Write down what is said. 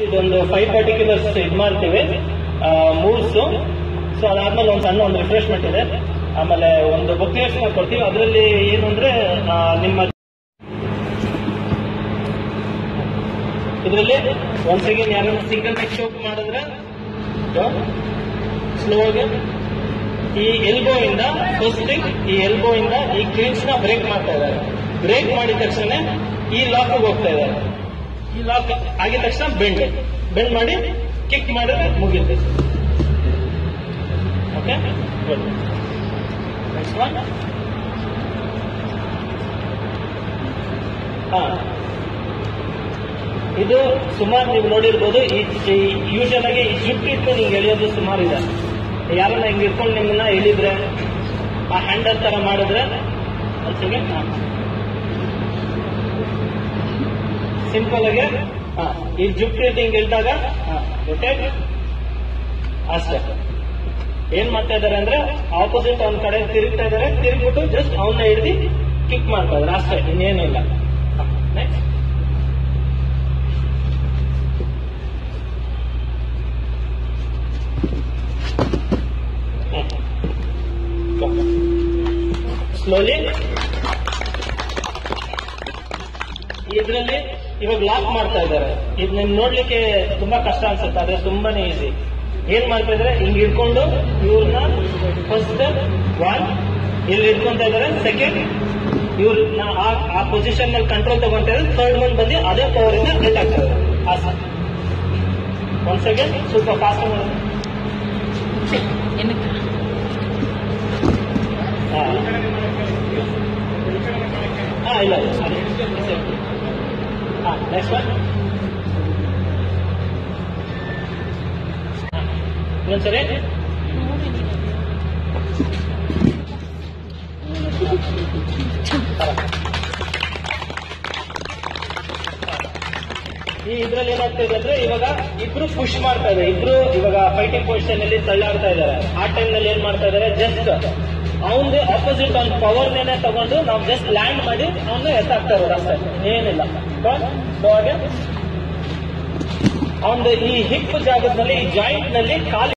ಇದೊಂದು five particulars ಇದು ಮಾಡ್ತೀವಿ ಮೂವ್ಸ್ ಸೊ ಅದಾದ್ಮೇಲೆ ಒಂದು ಸಣ್ಣ ಒಂದು ರಿಫ್ರೆಶ್ಮೆಂಟ್ ಇದೆ. ಆಮೇಲೆ ಒಂದು ಬುಕ್ಲೆಟ್ಸ್ ಕೊಡ್ತೀವಿ. ಅದರಲ್ಲಿ ಏನು ಅಂದ್ರೆ ನಿಮ್ಮ ಇದರಲ್ಲಿ ಒನ್ಸ್ ಅಗೇನ್ ಯಾರು ಸಿಂಗಲ್ ನೆಕ್ ಶೋಕ್ ಮಾಡಿದ್ರೆ ಸ್ಲೋ ಆಗಿ ಈ ಎಲ್ಬೋ ಇಂದ ಫಸ್ಟ್ ಥಿಂಗ್ ಈ ಎಲ್ಬೋ ಇಂದ ಈ ಕ್ಲೀನ್ಸ್ನ ಬ್ರೇಕ್ ಮಾಡ್ತಾ ಇದ್ದಾರೆ. ಬ್ರೇಕ್ ಮಾಡಿದ ತಕ್ಷಣ ಈ ಲಾಕ್ ಹೋಗ್ತಾ ಇದ್ದಾರೆ. ಲಾಕ್ ಆಗಿದ ತಕ್ಷಣ ಬೆಂಡ್ ಬೆಂಡ್ ಮಾಡಿ ಕಿಕ್ ಮಾಡಿದ್ರೆ ಮುಗಿಯುತ್ತೆ. ಓಕೆ ಇದು ಸುಮಾರು ನೀವು ನೋಡಿರ್ಬೋದು, ಈ ಯೂಶಲ್ ಆಗಿ ಈ ಜುಟ್ಟು ಇಟ್ಟು ನಿಮ್ಗೆ ಎಳೆಯೋದು ಸುಮಾರು ಇದೆ. ಯಾರನ್ನ ಹಿಂಗೆ ಇಟ್ಕೊಂಡು ನಿಮ್ಮನ್ನ ಎಳಿದ್ರೆ, ಆ ಹ್ಯಾಂಡಲ್ ತರ ಮಾಡಿದ್ರೆ ಒಂದ್ ಸೆಕೆಂಡ್ ಸಿಂಪಲ್ ಆಗಿ ಈ ಜುಟ್ಟು ಹಿಂಗೆ ಹಾ ರೊಟೇಟ್ ಅಷ್ಟೇ. ಏನ್ ಮಾಡ್ತಾ ಇದಾರೆ ಅಂದ್ರೆ ಆಪೋಸಿಟ್ ಅವ್ನ ಕಡೆ ತಿರುಗ್ತಾ ಇದಾರೆ ತಿರುಗ್ಬಿಟ್ಟು ಜಸ್ಟ್ ಅವನ್ನ ಹಿಡಿದು ಕಿಕ್ ಮಾಡ್ತಾ ಇದಾರೆ ಅಷ್ಟೇ, ಇನ್ನೇನು ಇಲ್ಲ. ನೆಕ್ಸ್ಟ್ ಸ್ಲೋಲಿ ಇದರಲ್ಲಿ ಇವಾಗ ಲಾಕ್ ಮಾಡ್ತಾ ಇದ್ದಾರೆ. ಇದು ನಿಮ್ ನೋಡ್ಲಿಕ್ಕೆ ತುಂಬಾ ಕಷ್ಟ ಅನ್ಸುತ್ತೆ, ಆದ್ರೆ ತುಂಬಾನೇ ಈಸಿ ಏನ್ ಮಾಡ್ತಾ ಇದಾರೆ ಹಿಂಗ್ ಇಟ್ಕೊಂಡು ಇವ್ರನ್ನ ಫಸ್ಟ್ ಒನ್ ಇಲ್ಲಿ ಇಟ್ಕೊಂತ ಇದಾರೆ ಸೆಕೆಂಡ್ ಇವ್ರ ಆ ಪೊಸಿಷನ್ನಲ್ಲಿ ಕಂಟ್ರೋಲ್ ತಗೊಂತ ಇದ್ರೆ ಥರ್ಡ್ ಮಂತ್ ಬಂದು ಅದೇ ಪವರ್ ಇಂದ ಅಟ್ಯಾಕ್ ಆಗ್ತಾ ಇದ್ದಾರೆ. ಒನ್ ಸೆಕೆಂಡ್ ಸ್ವಲ್ಪ ಫಾಸ್ಟ್ ಮಾಡೋದು ಹಾ. ಇಲ್ಲ ಹಾ ನೆಕ್ಸ್ಟ್ ಒನ್ ಇನ್ನೊಂದ್ಸರಿ ಈ ಇದ್ರಲ್ಲಿ ಏನಾಗ್ತಾ ಇದೆ ಅಂದ್ರೆ ಇವಾಗ ಇಬ್ರು ಪುಷ್ ಮಾಡ್ತಾ ಇದೆ ಇಬ್ರು ಇವಾಗ ಫೈಟಿಂಗ್ ಪೊಸಿಷನ್ ಅಲ್ಲಿ ತಳ್ಳಾಡ್ತಾ ಇದ್ದಾರೆ. ಆ ಟೈಮ್ನಲ್ಲಿ ಏನ್ ಮಾಡ್ತಾ ಇದ್ದಾರೆ? ಜಸ್ಟ್ ಅವನ್ದು ಅಪೋಸಿಟ್ ಅವ್ನ ಪವರ್ ನೇನೆ ತಗೊಂಡು ನಾವು ಜಸ್ಟ್ ಲ್ಯಾಂಡ್ ಮಾಡಿ ಅವನ್ನ ಎತ್ತಾಗ್ತಾ ಅಷ್ಟೇ. ಏನಿಲ್ಲ. ಅವನ್ ಈ ಹಿಪ್ ಜಾಗದಲ್ಲಿ ಈ ಜಾಯಿಂಟ್ನಲ್ಲಿ ಕಾಲು